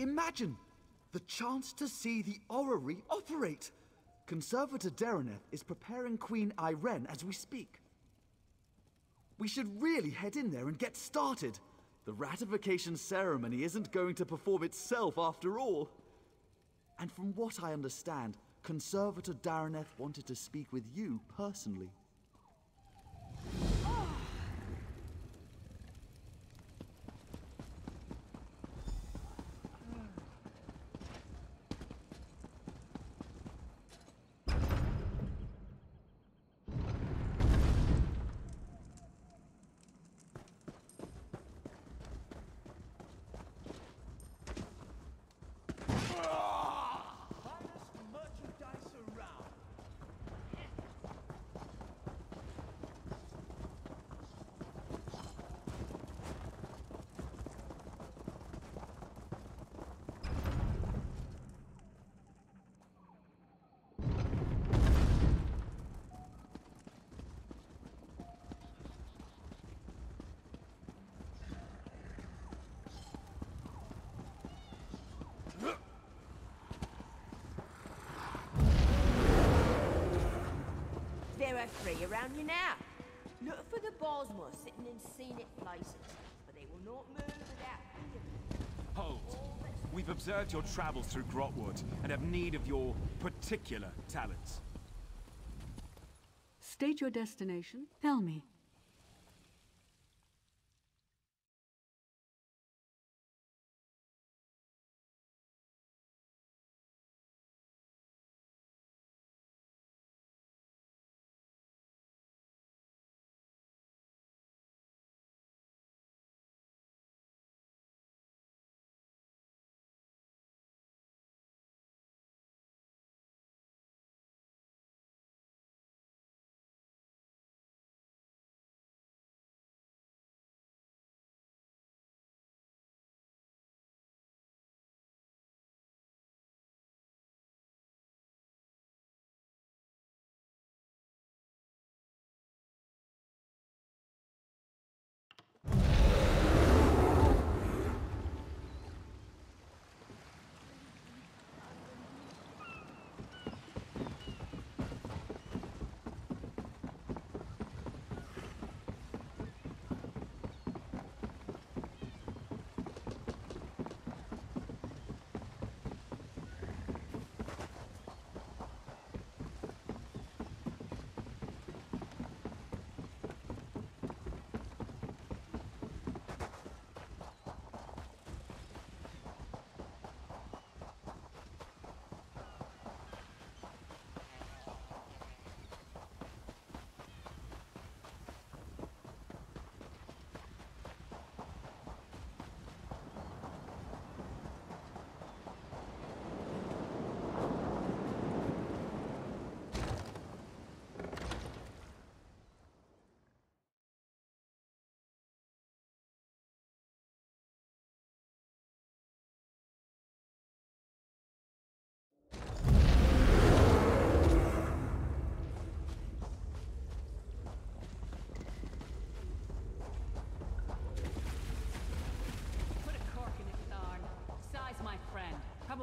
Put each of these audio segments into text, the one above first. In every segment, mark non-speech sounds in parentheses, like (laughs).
Imagine! The chance to see the orrery operate! Conservator Dereneth is preparing Queen Ayrenn as we speak. We should really head in there and get started. The ratification ceremony isn't going to perform itself after all. And from what I understand, Conservator Dareneth wanted to speak with you personally. There are three around you now. Look for the Bosmer sitting in scenic places, but they will not move without Hold. We've observed your travels through Grahtwood and have need of your particular talents. State your destination. Tell me.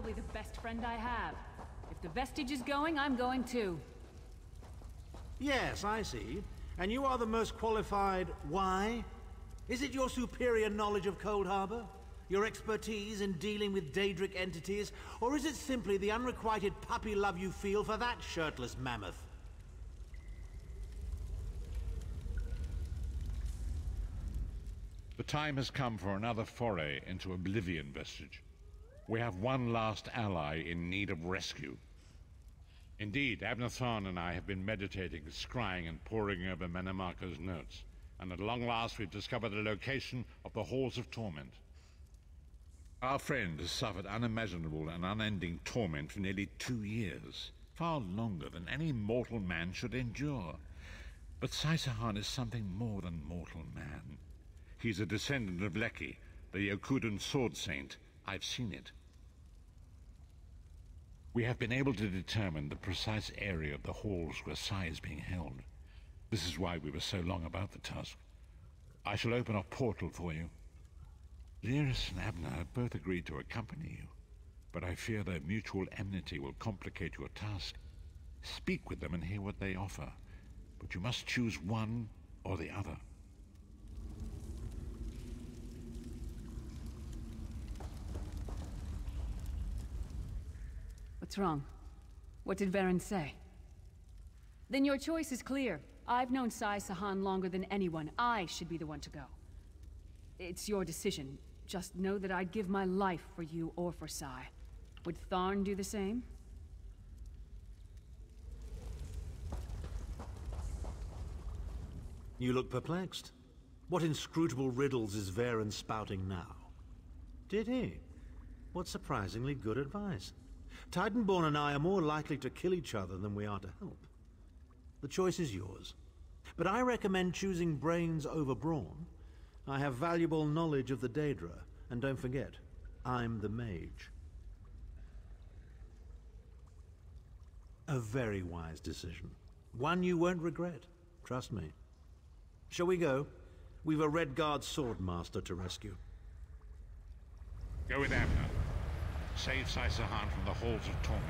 Probably the best friend I have. If the vestige is going, I'm going too. Yes, I see. And you are the most qualified. Why? Is it your superior knowledge of Coldharbour? Your expertise in dealing with Daedric entities? Or is it simply the unrequited puppy love you feel for that shirtless mammoth? The time has come for another foray into Oblivion Vestige. We have one last ally in need of rescue. Indeed, Abnur Tharn and I have been meditating, scrying, and poring over Mannimarco's notes, and at long last we've discovered the location of the Halls of Torment. Our friend has suffered unimaginable and unending torment for nearly two years, far longer than any mortal man should endure. But Sai Sahan is something more than mortal man. He's a descendant of Leki, the Yokudan sword saint. I've seen it. We have been able to determine the precise area of the halls where Sai is being held. This is why we were so long about the task. I shall open a portal for you. Lyris and Abnur have both agreed to accompany you, but I fear their mutual enmity will complicate your task. Speak with them and hear what they offer, but you must choose one or the other. What's wrong? What did Varen say? Then your choice is clear. I've known Sai Sahan longer than anyone. I should be the one to go. It's your decision. Just know that I'd give my life for you or for Sai. Would Tharn do the same? You look perplexed. What inscrutable riddles is Varen spouting now? Did he? What surprisingly good advice. Titanborn and I are more likely to kill each other than we are to help. The choice is yours. But I recommend choosing brains over brawn. I have valuable knowledge of the Daedra, and don't forget, I'm the mage. A very wise decision. One you won't regret. Trust me. Shall we go? We've a Redguard swordmaster to rescue. Go with Abnur. Save Sai Sahan from the halls of torment.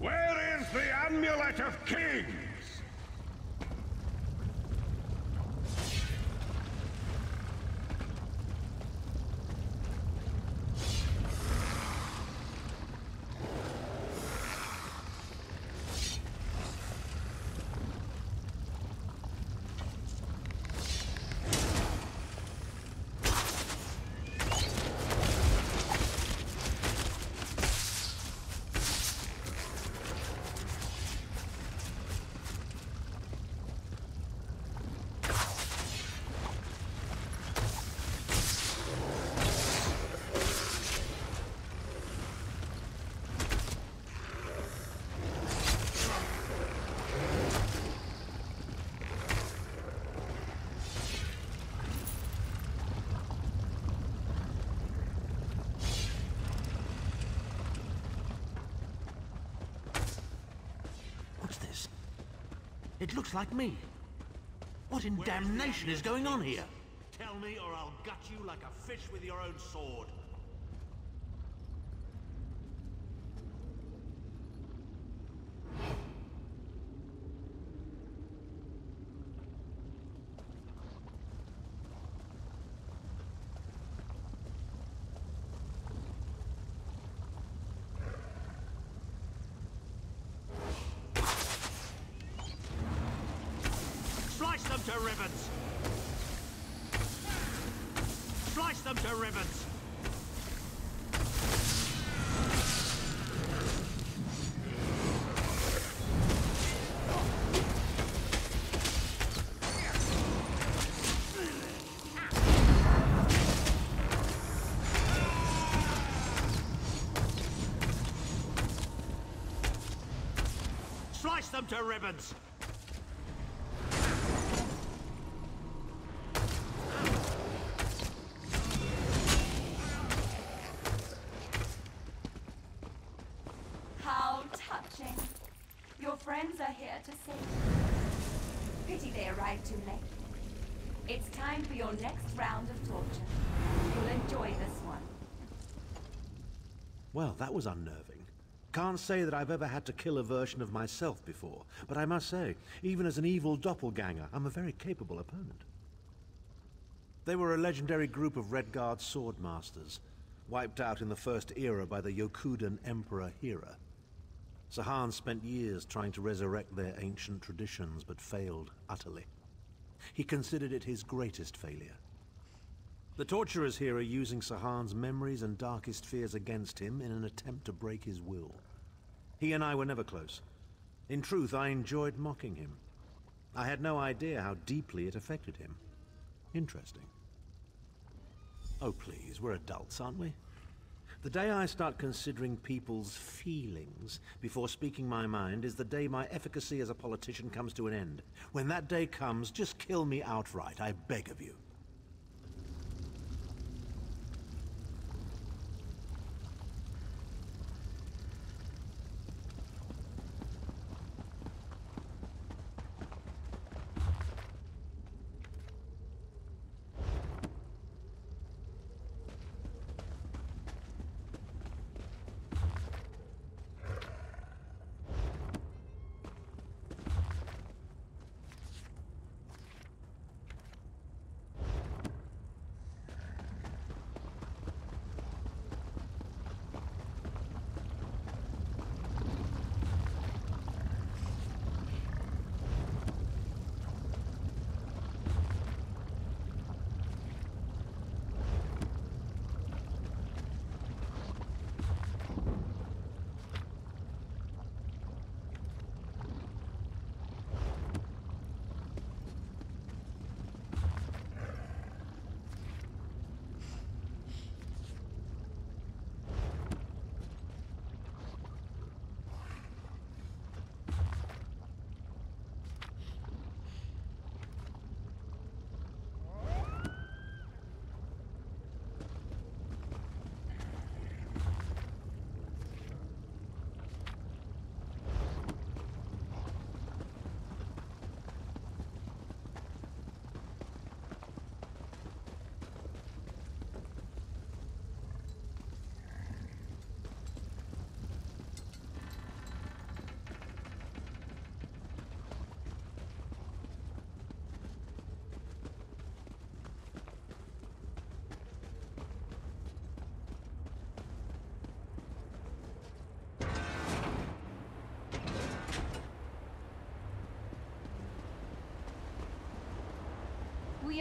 Where is the Amulet of Kings? What's this? It looks like me. What in damnation is going on here? Tell me or I'll gut you like a fish with your own sword. Slice them to ribbons! Slice them to ribbons! Slice them to ribbons! How touching. Your friends are here to save you. Pity they arrived too late. It's time for your next round of torture. You'll enjoy this one. Well, that was unnerving. Can't say that I've ever had to kill a version of myself before, but I must say, even as an evil doppelganger, I'm a very capable opponent. They were a legendary group of Redguard swordmasters, wiped out in the First Era by the Yokudan Emperor Hira. Sahan spent years trying to resurrect their ancient traditions, but failed utterly. He considered it his greatest failure. The torturers here are using Sahan's memories and darkest fears against him in an attempt to break his will. He and I were never close. In truth, I enjoyed mocking him. I had no idea how deeply it affected him. Interesting. Oh, please, we're adults, aren't we? The day I start considering people's feelings before speaking my mind is the day my efficacy as a politician comes to an end. When that day comes, just kill me outright, I beg of you.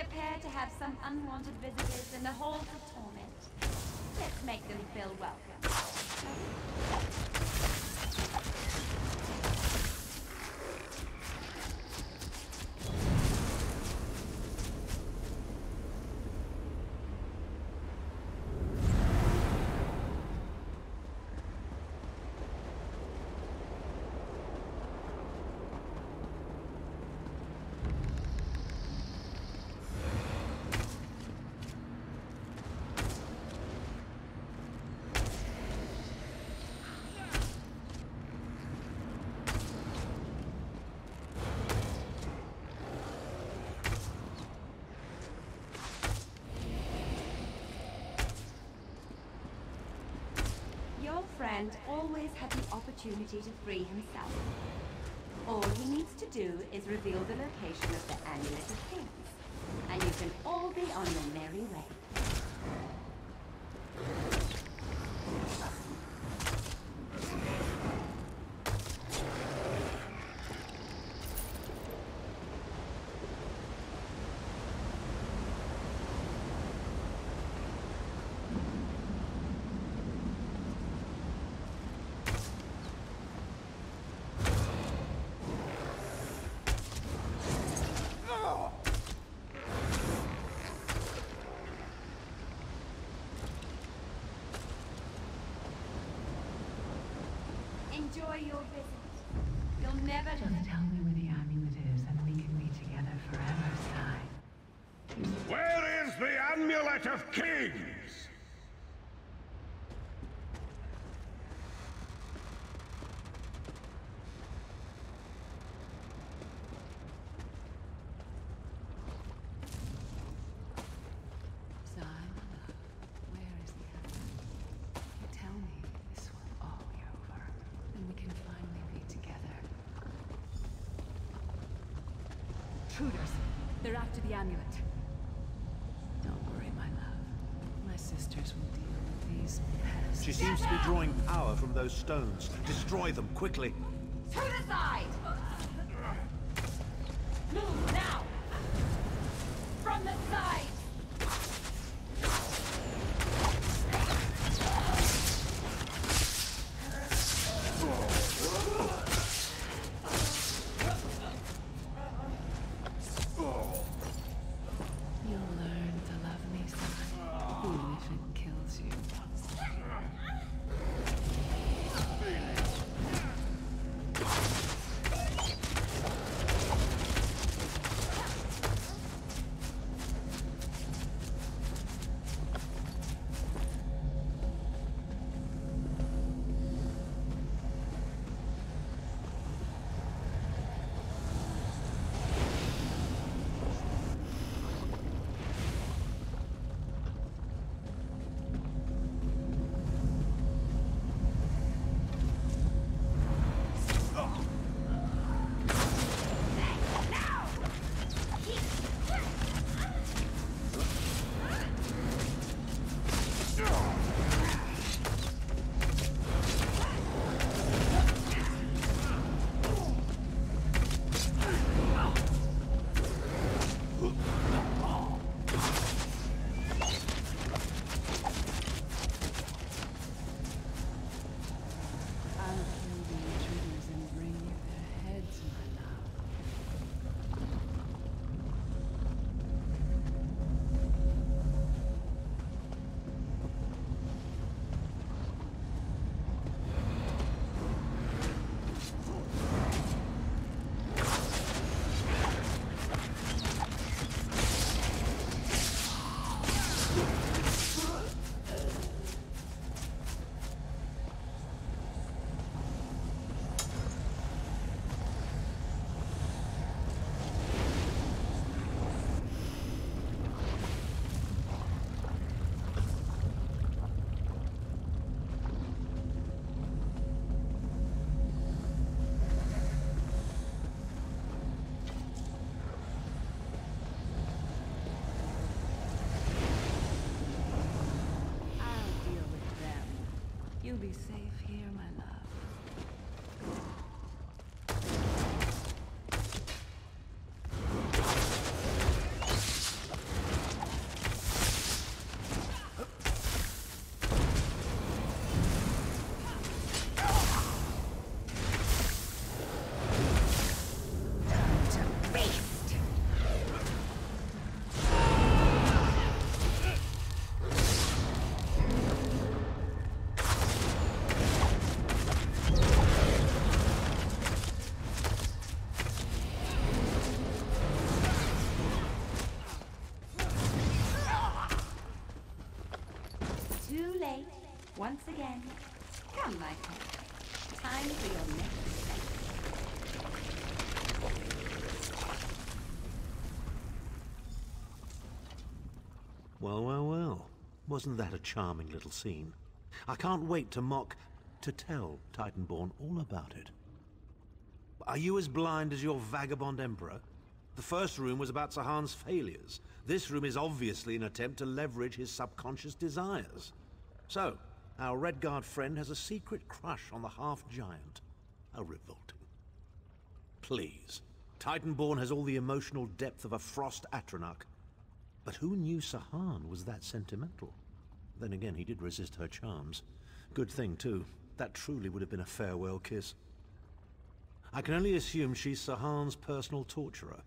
Appear to have some unwanted visitors in the halls of torment. Let's make them feel welcome. Your friend always had the opportunity to free himself. All he needs to do is reveal the location of the Amulet of Kings, and you can all be on your merry way. Enjoy your visit. You'll never Just tell me where the amulet is and we can be together forever, Sai. Where is the Amulet of Kings? Sai, my love, where is the amulet? You tell me this will all be over, and we can finally be together. Intruders! They're after the amulet. Don't worry, my love. My sisters will deal with these pests. She seems to be drawing power from those stones. Destroy them, quickly. To the side! You'll be safe here, Wasn't that a charming little scene? I can't wait to mock, to tell Titanborn all about it. Are you as blind as your vagabond emperor? The first room was about Sahan's failures. This room is obviously an attempt to leverage his subconscious desires. So, our Redguard friend has a secret crush on the half-giant. How revolting. Please. Titanborn has all the emotional depth of a Frost Atronach. But who knew Sahan was that sentimental? Then again, he did resist her charms. Good thing, too. That truly would have been a farewell kiss. I can only assume she's Sahan's personal torturer.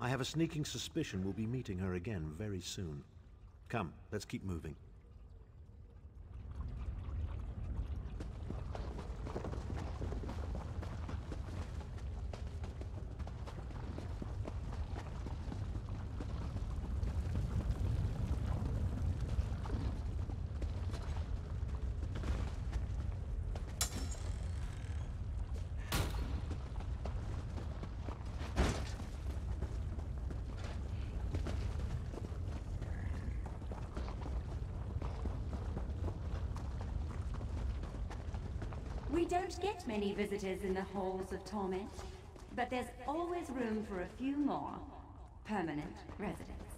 I have a sneaking suspicion we'll be meeting her again very soon. Come, let's keep moving. We don't get many visitors in the halls of torment, but there's always room for a few more permanent residents.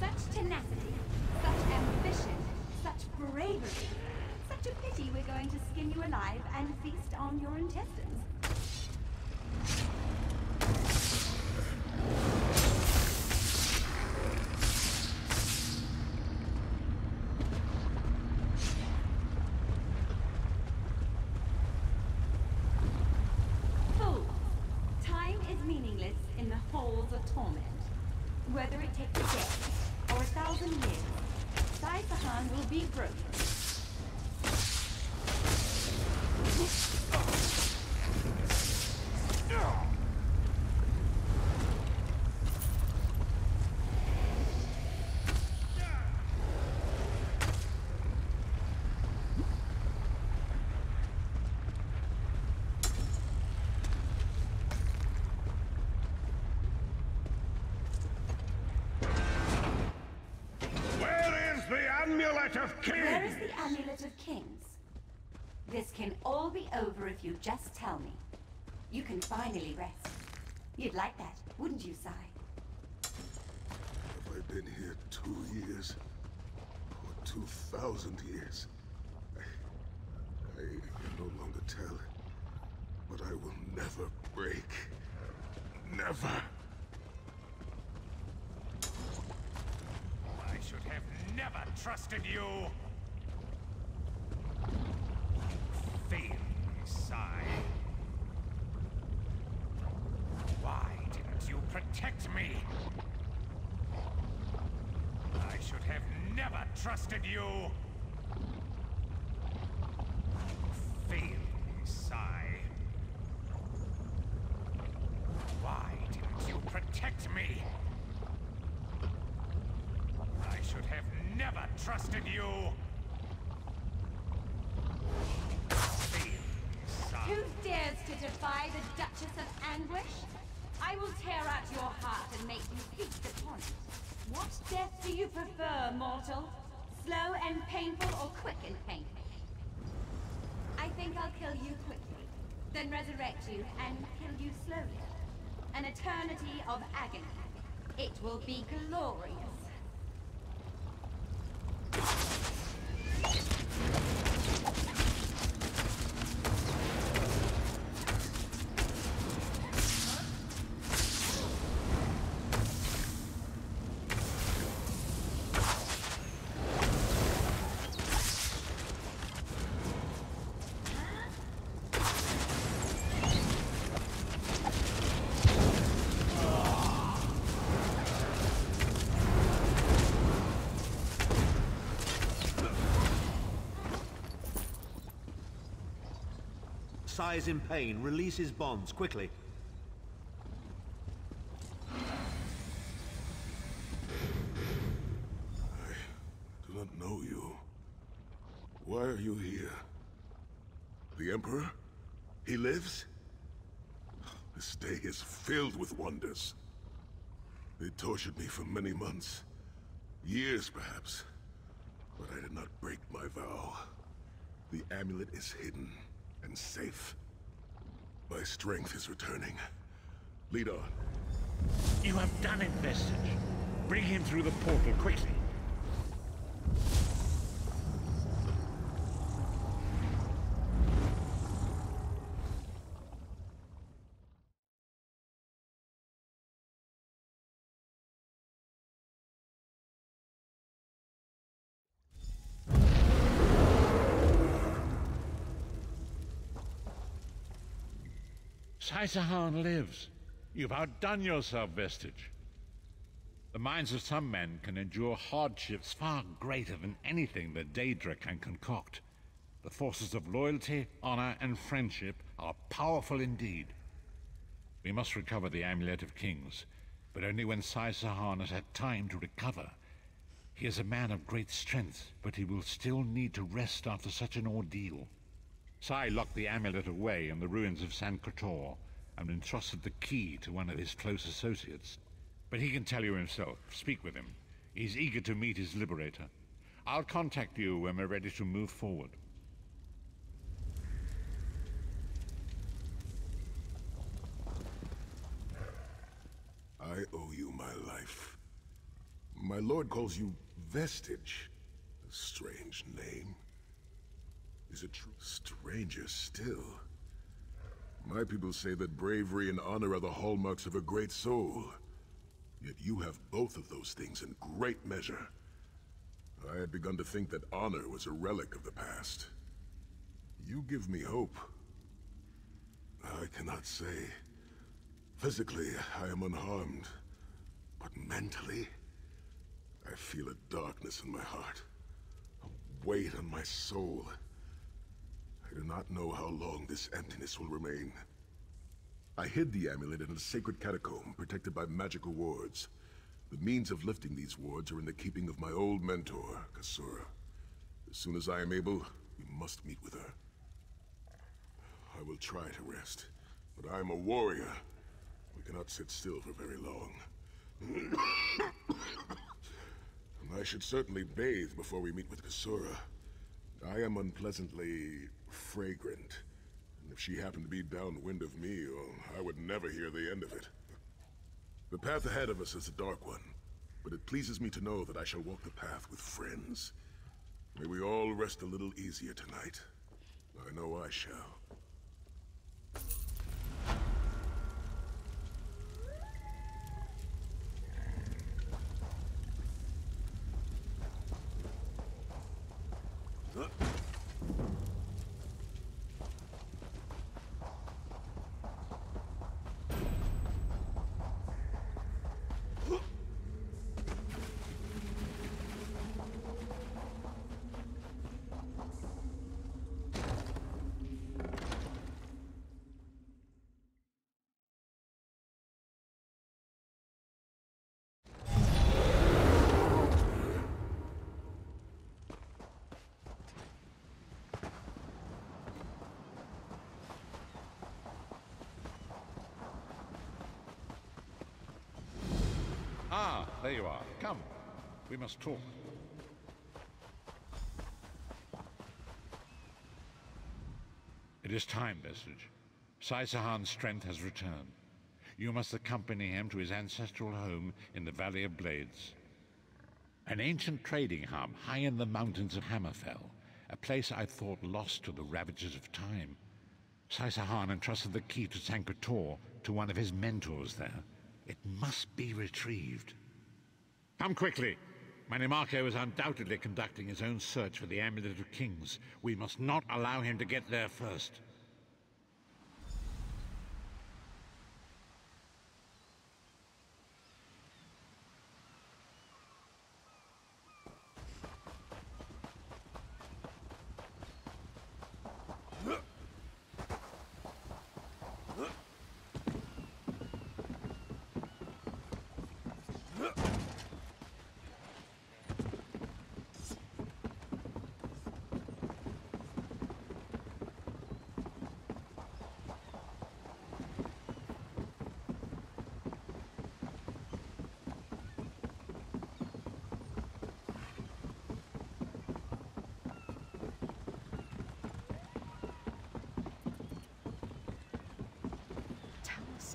Such tenacity, such ambition, such bravery. Such a pity we're going to skin you alive and feast on your intestines. Fools! Time is meaningless in the halls of torment. Whether it takes a day or a thousand years, Sai Sahan will be broken. Where is the Amulet of Where is Kings? the Amulet of Kings? This can all be over if you just tell me. You can finally rest. You'd like that, wouldn't you, Sai? Have I been here two years? Or two thousand years? I, I can no longer tell. But I will never break. Never. I should have never trusted you! Failed me, Sai. Why didn't you protect me? I should have never trusted you! Failed me, Sai. Why didn't you protect me? I should have never trusted you! Who dares to defy the Duchess of Anguish? I will tear out your heart and make you feast upon it. What death do you prefer, mortal? Slow and painful or quick and painful? I think I'll kill you quickly, then resurrect you and kill you slowly. An eternity of agony. It will be glorious. Is in pain. Release his bonds, quickly. I do not know you. Why are you here? The Emperor? He lives? This day is filled with wonders. They tortured me for many months. Years, perhaps. But I did not break my vow. The amulet is hidden and safe. My strength is returning. Lead on. You have done it, Vestige. Bring him through the portal quickly. Sai-Sahan lives. You've outdone yourself, Vestige. The minds of some men can endure hardships far greater than anything that Daedra can concoct. The forces of loyalty, honor, and friendship are powerful indeed. We must recover the Amulet of Kings, but only when Sai-Sahan has had time to recover. He is a man of great strength, but he will still need to rest after such an ordeal. Sai locked the amulet away in the ruins of Sancre Tor and entrusted the key to one of his close associates. But he can tell you himself. Speak with him. He's eager to meet his liberator. I'll contact you when we're ready to move forward. I owe you my life. My lord calls you Vestige. A strange name. Is it true? Stranger still. My people say that bravery and honor are the hallmarks of a great soul. Yet you have both of those things in great measure. I had begun to think that honor was a relic of the past. You give me hope. I cannot say. Physically, I am unharmed. But mentally, I feel a darkness in my heart. A weight on my soul. Do not know how long this emptiness will remain. I hid the amulet in a sacred catacomb protected by magical wards. The means of lifting these wards are in the keeping of my old mentor, Kasura. As soon as I am able, we must meet with her. I will try to rest, but I am a warrior. We cannot sit still for very long. (coughs) And I should certainly bathe before we meet with Kasura. I am unpleasantly fragrant. And if she happened to be downwind of me, well, I would never hear the end of it. The path ahead of us is a dark one, but it pleases me to know that I shall walk the path with friends. May we all rest a little easier tonight. I know I shall. There you are. Come. We must talk. It is time, Vestige. Sai Sahan's strength has returned. You must accompany him to his ancestral home in the Valley of Blades. An ancient trading hub high in the mountains of Hammerfell, a place I thought lost to the ravages of time. Sai Sahan entrusted the key to Sancre to one of his mentors there. It must be retrieved. Come quickly! Mannimarco is undoubtedly conducting his own search for the Amulet of Kings. We must not allow him to get there first.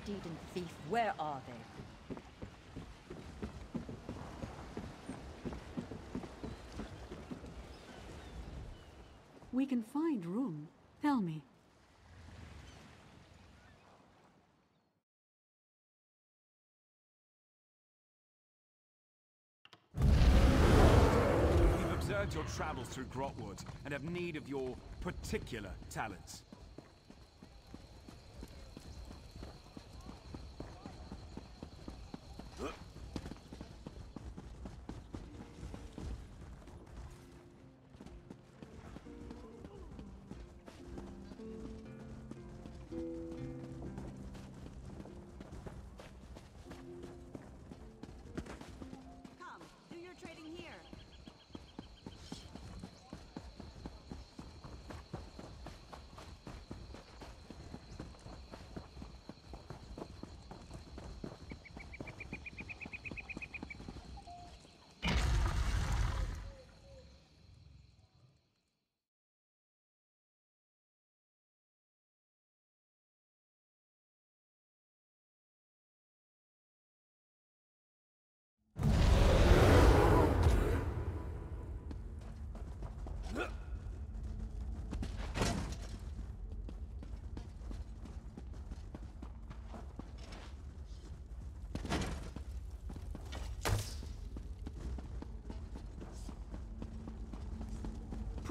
Steed and thief, where are they? We can find room. Tell me. We've observed your travels through Grahtwood and have need of your particular talents.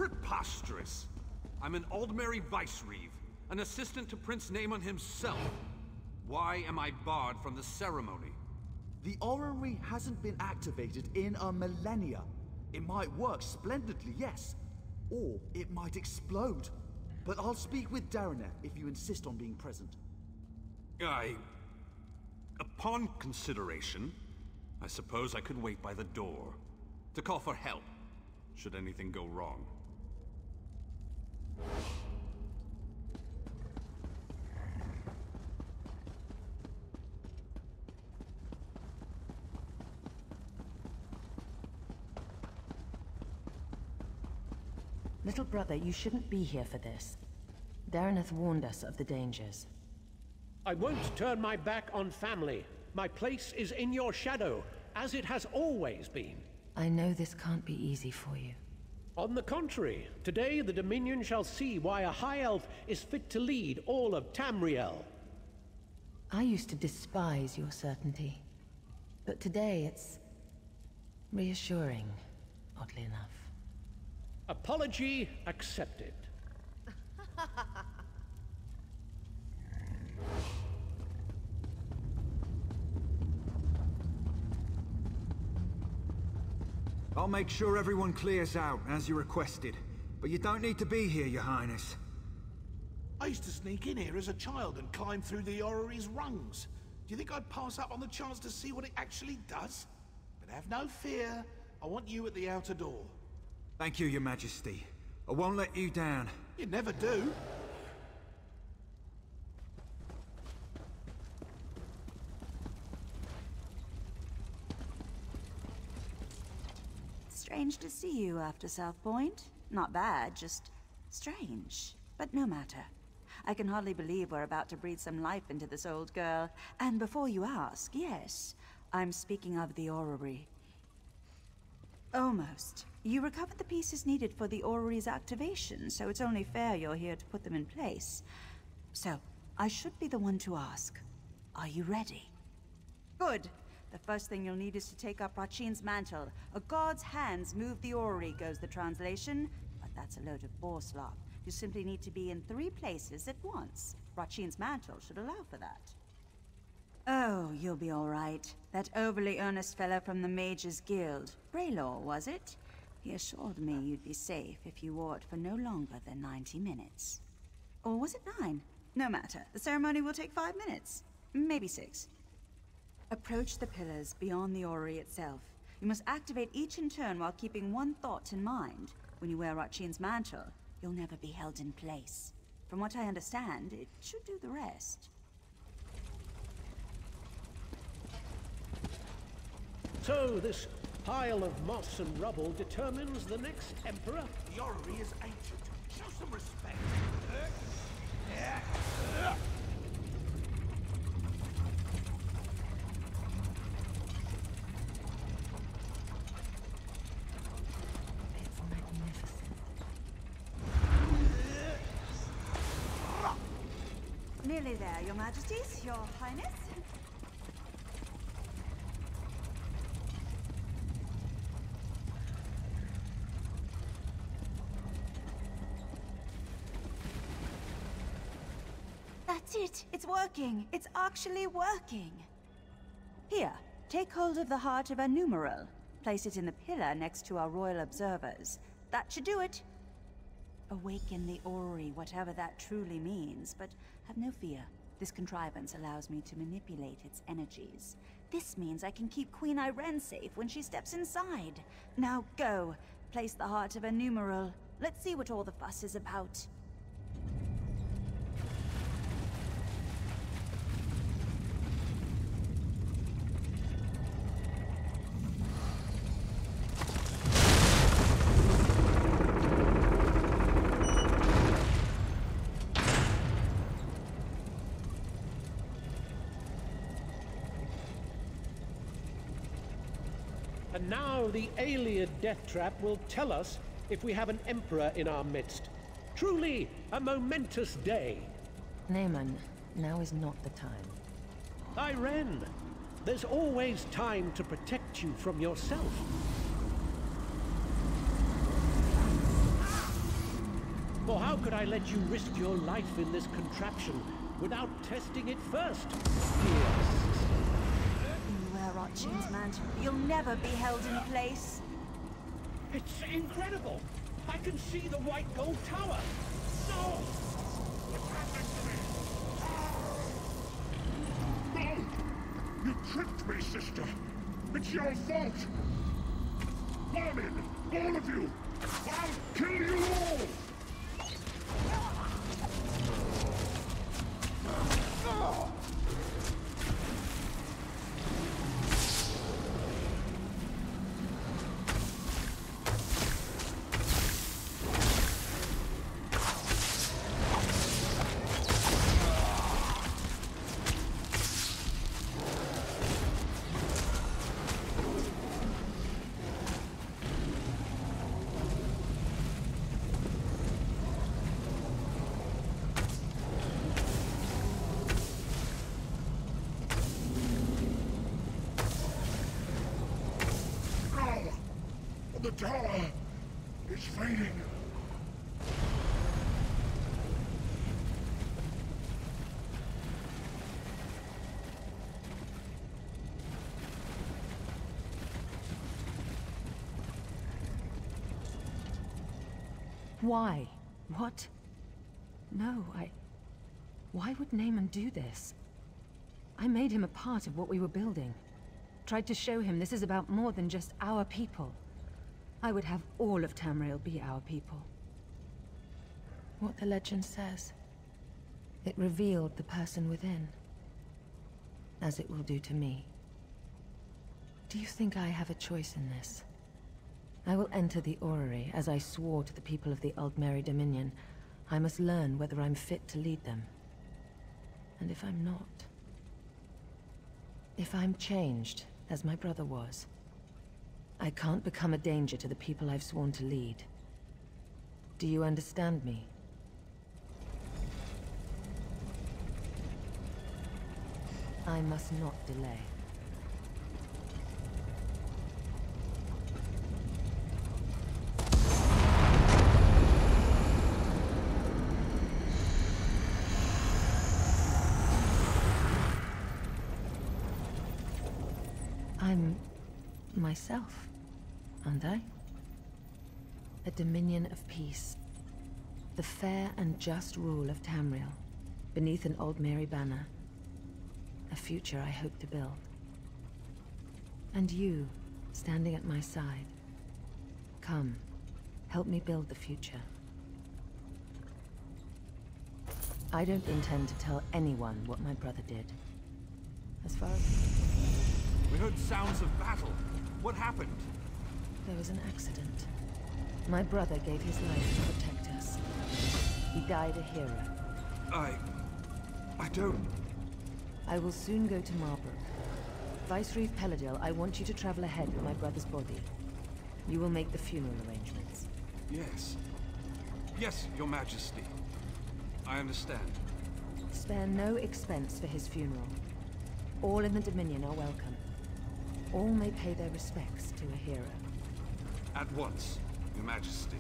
Preposterous! I'm an Aldmeri Vice-Reeve, an assistant to Prince Naemon himself. Why am I barred from the ceremony? The orrery hasn't been activated in a millennia. It might work splendidly, yes. Or it might explode. But I'll speak with Daraneth if you insist on being present. I... Upon consideration, I suppose I could wait by the door. To call for help, should anything go wrong. Little brother, you shouldn't be here for this. Daraneth warned us of the dangers. I won't turn my back on family. My place is in your shadow, as it has always been. I know this can't be easy for you. On the contrary, today the Dominion shall see why a High Elf is fit to lead all of Tamriel. I used to despise your certainty. But today it's... reassuring, oddly enough. Apology accepted. (laughs) I'll make sure everyone clears out, as you requested. But you don't need to be here, your highness. I used to sneak in here as a child and climb through the orrery's rungs. Do you think I'd pass up on the chance to see what it actually does? But have no fear. I want you at the outer door. Thank you, your majesty. I won't let you down. You never do. Strange to see you after Southpoint. Not bad, just strange. But no matter. I can hardly believe we're about to breathe some life into this old girl. And before you ask, yes, I'm speaking of the orrery. Almost. You recovered the pieces needed for the orrery's activation, so it's only fair you're here to put them in place. So, I should be the one to ask. Are you ready? Good. The first thing you'll need is to take up Rajhin's mantle. A god's hands move the orrery, goes the translation. But that's a load of boar slop. You simply need to be in three places at once. Rajhin's mantle should allow for that. Oh, you'll be all right. That overly earnest fellow from the Mages Guild. Braylor, was it? He assured me you'd be safe if you wore it for no longer than 90 minutes. Or was it nine? No matter. The ceremony will take five minutes. Maybe six. Approach the pillars beyond the orrery itself. You must activate each in turn while keeping one thought in mind. When you wear Rajhin's mantle, you'll never be held in place. From what I understand, it should do the rest. So this pile of moss and rubble determines the next emperor? The orrery is ancient. Show some respect. Nearly there, your majesties, your highness. That's it! It's working! It's actually working! Here, take hold of the heart of Anumaril. Place it in the pillar next to our royal observers. That should do it! Awaken the orrery, whatever that truly means, but have no fear. This contrivance allows me to manipulate its energies. This means I can keep Queen Ayrenn safe when she steps inside. Now go, place the heart of Anumaril. Let's see what all the fuss is about. And now the alien death trap will tell us if we have an emperor in our midst. Truly a momentous day. Naemon, now is not the time. Ayrenn, there's always time to protect you from yourself. For how could I let you risk your life in this contraption without testing it first? Yes. You'll never be held in place. It's incredible! I can see the white gold tower! No! Ah. No! You tricked me, sister! It's your fault! Warning! All of you! I'll kill you all! No! The tower is fading. Why? What? No, I... Why would Naemon do this? I made him a part of what we were building. Tried to show him this is about more than just our people. I would have all of Tamriel be our people. What the legend says. It revealed the person within. As it will do to me. Do you think I have a choice in this? I will enter the orrery as I swore to the people of the Aldmeri Dominion. I must learn whether I'm fit to lead them. And if I'm not... If I'm changed, as my brother was, I can't become a danger to the people I've sworn to lead. Do you understand me? I must not delay. I'm... myself, aren't I? A dominion of peace. The fair and just rule of Tamriel, beneath an Aldmeri banner. A future I hope to build. And you, standing at my side. Come, help me build the future. I don't intend to tell anyone what my brother did. As far as... We heard sounds of battle. What happened? There was an accident. My brother gave his life to protect us. He died a hero. I... I don't... I will soon go to Marbruk. Vicereeve Pelidil, I want you to travel ahead with my brother's body. You will make the funeral arrangements. Yes. Yes, your majesty. I understand. Spare no expense for his funeral. All in the Dominion are welcome. All may pay their respects to a hero. At once, your majesty.